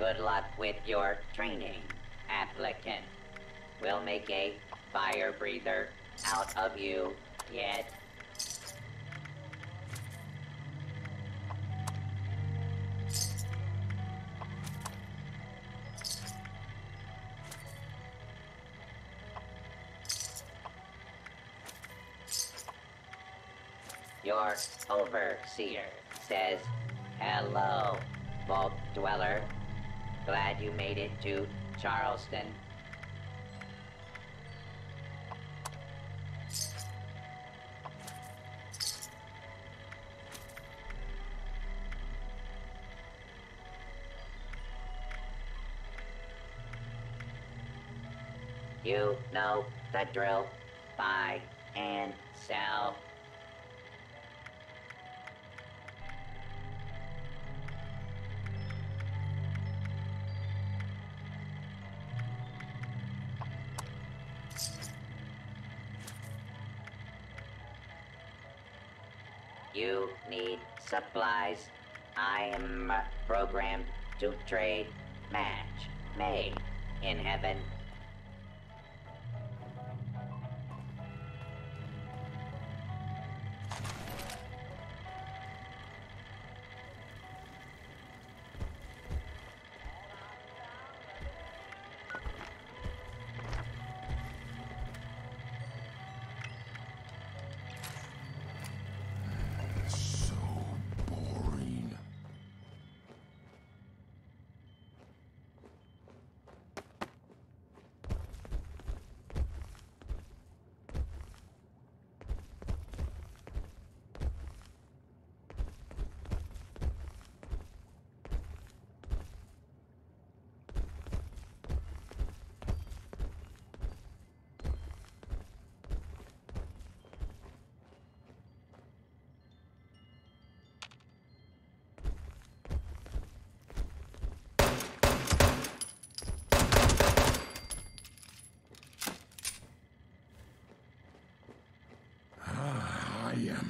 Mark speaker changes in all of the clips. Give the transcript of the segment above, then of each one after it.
Speaker 1: Good luck with your training, applicant. We'll make a fire breather out of you yet. Your overseer says, Hello, Vault Dweller. Glad you made it to Charleston. You know the drill. Buy and sell. You need supplies. I am uh, programmed to trade match made in heaven.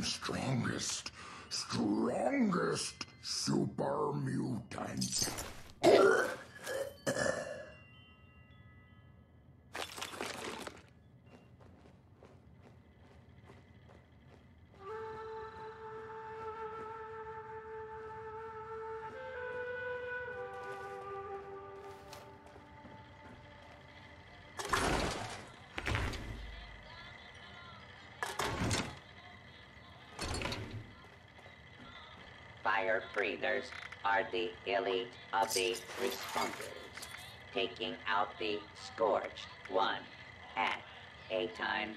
Speaker 2: Strongest, strongest
Speaker 1: Fire breathers are the elite of the responders, taking out the scorched one at a time